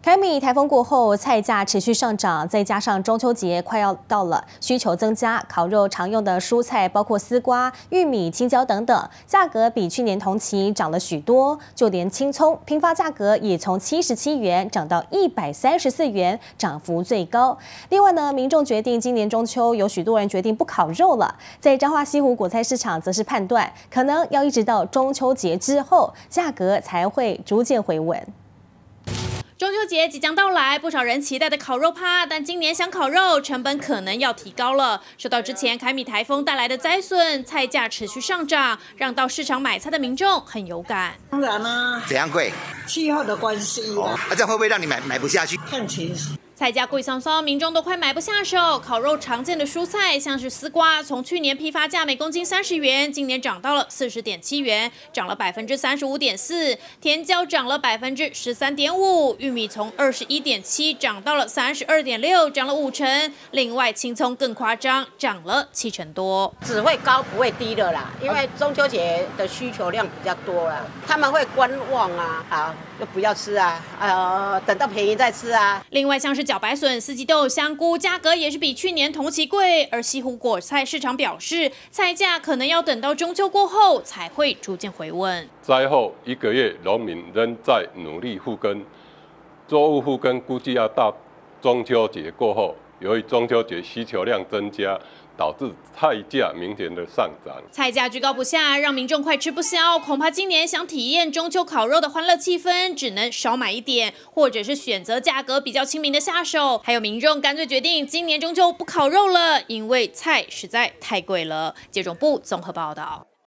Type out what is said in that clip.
凯米台风过后，菜价持续上涨，再加上中秋节快要到了，需求增加，烤肉常用的蔬菜包括丝瓜、玉米、青椒等等，价格比去年同期涨了许多。就连青葱批发价格也从七十七元涨到一百三十四元，涨幅最高。另外呢，民众决定今年中秋，有许多人决定不烤肉了。在彰化西湖果菜市场，则是判断可能要一直到中秋节之后，价格才会逐渐回稳。中秋节即将到来，不少人期待的烤肉趴，但今年想烤肉，成本可能要提高了。受到之前凯米台风带来的灾损，菜价持续上涨，让到市场买菜的民众很有感。当然啦，怎样贵？气候的关系啊，这样会不会让你买买不下去？看情形。菜价贵桑桑，民众都快买不下手。烤肉常见的蔬菜，像是丝瓜，从去年批发价每公斤三十元，今年涨到了四十点七元，涨了百分之三十五点四。甜椒涨了百分之十三点五，玉米从二十一点七涨到了三十二点六，涨了五成。另外，青葱更夸张，涨了七成多。只会高不会低的啦，因为中秋节的需求量比较多啦，他们会观望啊，好就不要吃啊，呃，等到便宜再吃啊。另外，像是小白笋、四季豆、香菇价格也是比去年同期贵，而西湖果菜市场表示，菜价可能要等到中秋过后才会逐渐回温。灾后一个月，农民仍在努力复耕，作物复耕估计要到中秋节过后。由于中秋节需求量增加，导致菜价明显的上涨。菜价居高不下，让民众快吃不消。恐怕今年想体验中秋烤肉的欢乐气氛，只能少买一点，或者是选择价格比较亲民的下手。还有民众干脆决定今年中秋不烤肉了，因为菜实在太贵了。接种部综合报道。